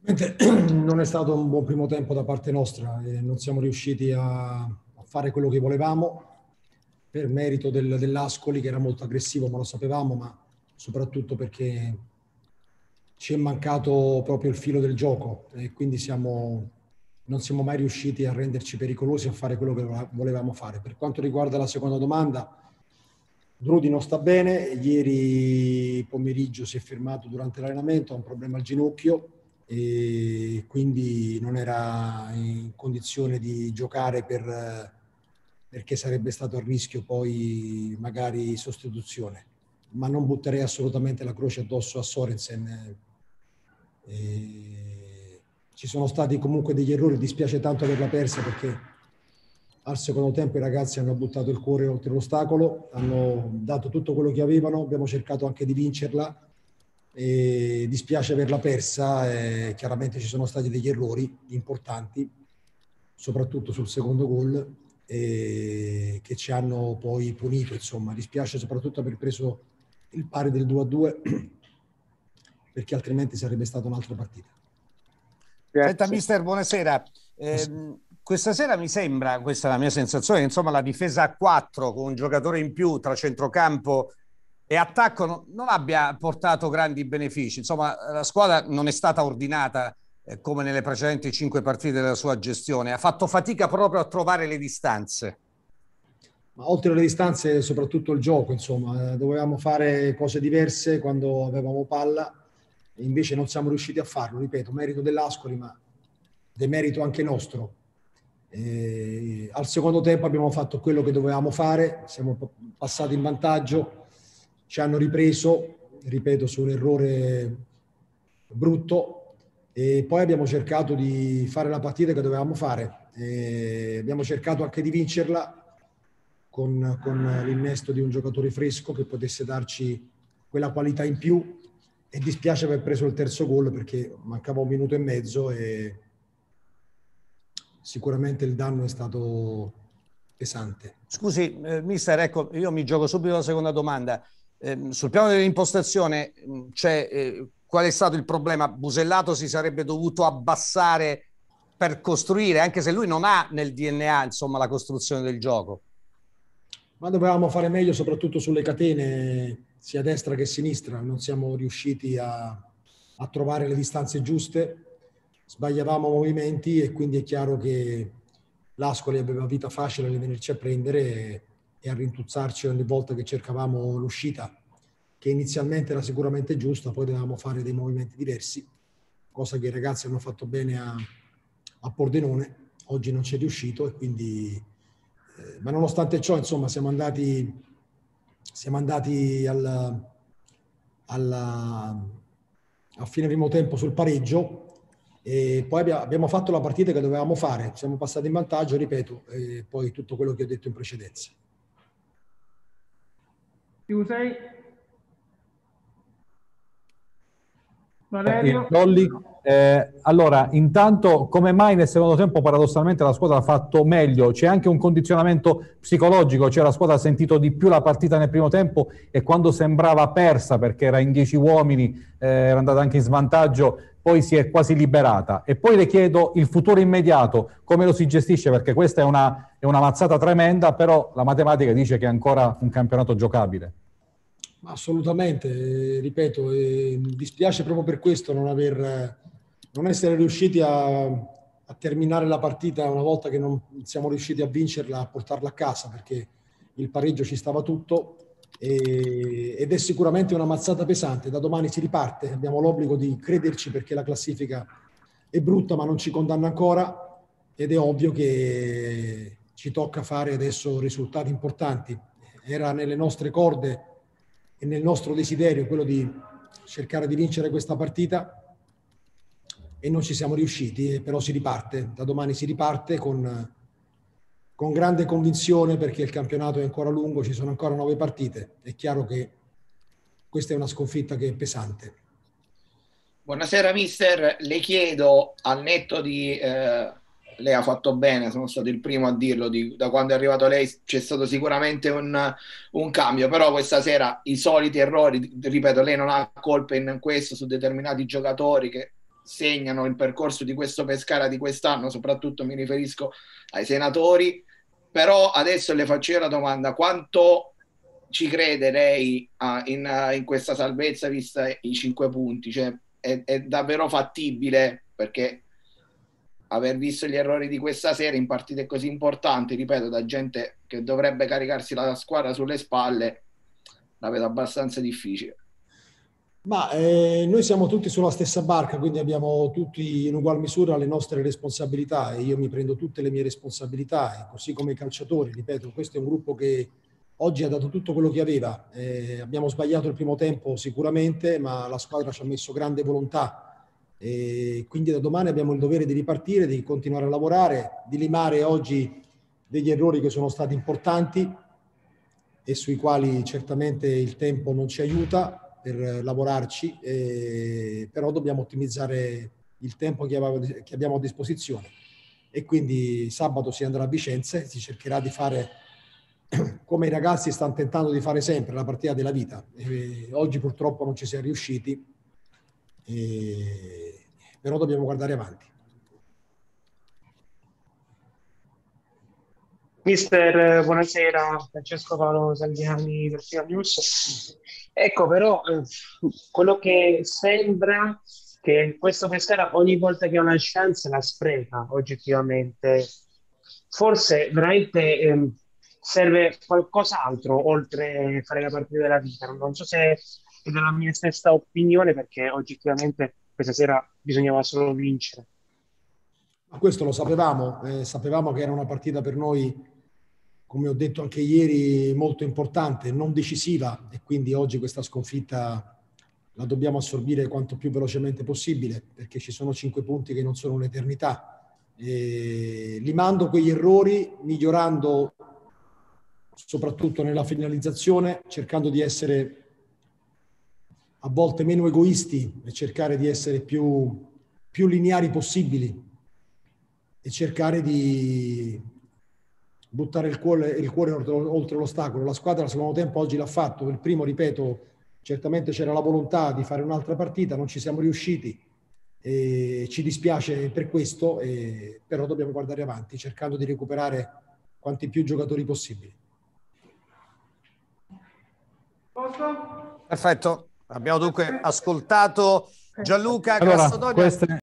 Non è stato un buon primo tempo da parte nostra, e non siamo riusciti a, a, fare quello che volevamo. Per merito del, dell'Ascoli che era molto aggressivo, ma lo sapevamo, ma soprattutto perché ci è mancato proprio il filo del gioco e quindi siamo, non siamo mai riusciti a renderci pericolosi a fare quello che volevamo fare. Per quanto riguarda la seconda domanda, Drudi non sta bene, ieri pomeriggio si è fermato durante l'allenamento, ha un problema al ginocchio e quindi non era in condizione di giocare per, perché sarebbe stato a rischio poi magari sostituzione. Ma non butterei assolutamente la croce addosso a Sorensen. E ci sono stati comunque degli errori, dispiace tanto averla persa perché al secondo tempo i ragazzi hanno buttato il cuore oltre l'ostacolo, hanno dato tutto quello che avevano, abbiamo cercato anche di vincerla e dispiace averla persa, e chiaramente ci sono stati degli errori importanti, soprattutto sul secondo gol, che ci hanno poi punito, insomma, dispiace soprattutto aver preso il pari del 2-2 perché altrimenti sarebbe stata un'altra partita. Senta, mister, buonasera. Eh, questa sera mi sembra, questa è la mia sensazione, insomma la difesa a 4 con un giocatore in più tra centrocampo e attacco non, abbia portato grandi benefici. Insomma, la squadra non è stata ordinata eh, come nelle precedenti cinque partite della sua gestione, ha fatto fatica proprio a trovare le distanze. Ma oltre alle distanze, soprattutto il gioco, insomma, eh, dovevamo fare cose diverse quando avevamo palla e invece non siamo riusciti a farlo, ripeto, merito dell'Ascoli, ma demerito anche nostro e al secondo tempo abbiamo fatto quello che dovevamo fare, siamo passati in vantaggio, ci hanno ripreso, ripeto, su un errore brutto e poi abbiamo cercato di fare la partita che dovevamo fare. E abbiamo cercato anche di vincerla con, con l'innesto di un giocatore fresco che potesse darci quella qualità in più e dispiace aver preso il terzo gol perché mancava un minuto e mezzo e sicuramente il danno è stato pesante. Scusi, eh, mister, ecco, io mi gioco subito la seconda domanda. Eh, sul piano dell'impostazione, mm, c'è, eh, qual è stato il problema? Busellato si sarebbe dovuto abbassare per costruire, anche se lui non ha nel DNA insomma, la costruzione del gioco. Ma dovevamo fare meglio soprattutto sulle catene, sia destra che sinistra. Non siamo riusciti a, a trovare le distanze giuste sbagliavamo movimenti e quindi è chiaro che l'Ascoli aveva vita facile a venirci a prendere e, a rintuzzarci ogni volta che cercavamo l'uscita, che inizialmente era sicuramente giusta, poi dovevamo fare dei movimenti diversi, cosa che i ragazzi hanno fatto bene a, a Pordenone, oggi non ci è riuscito e quindi, eh, ma nonostante ciò, insomma, siamo andati, siamo andati al, alla, a fine primo tempo sul pareggio e poi abbiamo fatto la partita che dovevamo fare, siamo passati in vantaggio, ripeto, e poi tutto quello che ho detto in precedenza. Più sei? Valerio? Dolly, eh, allora, intanto, come mai nel secondo tempo paradossalmente la squadra ha fatto meglio? C'è anche un condizionamento psicologico, cioè la squadra ha sentito di più la partita nel primo tempo e quando sembrava persa perché era in dieci uomini, eh, era andata anche in svantaggio, poi si è quasi liberata. E poi le chiedo il futuro immediato, come lo si gestisce, perché questa è una, è una mazzata tremenda, però la matematica dice che è ancora un campionato giocabile. Assolutamente, ripeto, eh, mi dispiace proprio per questo non, aver, non essere riusciti a, a, terminare la partita una volta che non siamo riusciti a vincerla, a portarla a casa, perché il pareggio ci stava tutto e, ed è sicuramente una mazzata pesante. Da domani si riparte, abbiamo l'obbligo di crederci perché la classifica è brutta ma non ci condanna ancora ed è ovvio che ci tocca fare adesso risultati importanti. Era nelle nostre corde e nel nostro desiderio quello di cercare di vincere questa partita e non ci siamo riusciti, però si riparte. Da domani si riparte con con grande convinzione perché il campionato è ancora lungo, ci sono ancora nove partite. È chiaro che questa è una sconfitta che è pesante. Buonasera mister, le chiedo al netto di... Eh, lei ha fatto bene, sono stato il primo a dirlo, di, da quando è arrivato lei c'è stato sicuramente un, un, cambio, però questa sera i soliti errori, ripeto, lei non ha colpe in questo su determinati giocatori che segnano il percorso di questo Pescara di quest'anno, soprattutto mi riferisco ai senatori, però adesso le faccio io la domanda, quanto ci crede lei uh, in, uh, in, questa salvezza vista i cinque punti? Cioè, è, è davvero fattibile perché aver visto gli errori di questa sera in partite così importanti, ripeto, da gente che dovrebbe caricarsi la squadra sulle spalle, la vedo abbastanza difficile. Ma eh, noi siamo tutti sulla stessa barca, quindi abbiamo tutti in ugual misura le nostre responsabilità e io mi prendo tutte le mie responsabilità, così come i calciatori, ripeto, questo è un gruppo che oggi ha dato tutto quello che aveva. Eh, abbiamo sbagliato il primo tempo sicuramente, ma la squadra ci ha messo grande volontà e quindi da domani abbiamo il dovere di ripartire, di continuare a lavorare, di limare oggi degli errori che sono stati importanti e sui quali certamente il tempo non ci aiuta per lavorarci, eh, però dobbiamo ottimizzare il tempo che, avevo, che abbiamo a disposizione. E quindi sabato si andrà a Vicenza e si cercherà di fare come i ragazzi stanno tentando di fare sempre la partita della vita. E oggi purtroppo non ci si è riusciti, e, però dobbiamo guardare avanti. Mister, buonasera, Francesco Paolo Salviani Fila News. Ecco, però eh, quello che sembra che questo Pescara ogni volta che ha una chance la spreca oggettivamente. Forse veramente eh, serve qualcos'altro oltre fare la partita della vita. Non so se è della mia stessa opinione perché oggettivamente questa sera bisognava solo vincere. Ma questo lo sapevamo, eh, sapevamo che era una partita per noi, come ho detto anche ieri, molto importante, non decisiva e quindi oggi questa sconfitta la dobbiamo assorbire quanto più velocemente possibile perché ci sono cinque punti che non sono un'eternità. E limando quegli errori, migliorando soprattutto nella finalizzazione, cercando di essere a volte meno egoisti e cercare di essere più, più lineari possibili e cercare di buttare il cuore, il cuore oltre, oltre, l'ostacolo. La squadra al secondo tempo oggi l'ha fatto, il primo, ripeto, certamente c'era la volontà di fare un'altra partita, non ci siamo riusciti e ci dispiace per questo, e, però dobbiamo guardare avanti cercando di recuperare quanti più giocatori possibili. Perfetto, abbiamo dunque ascoltato Gianluca allora, queste,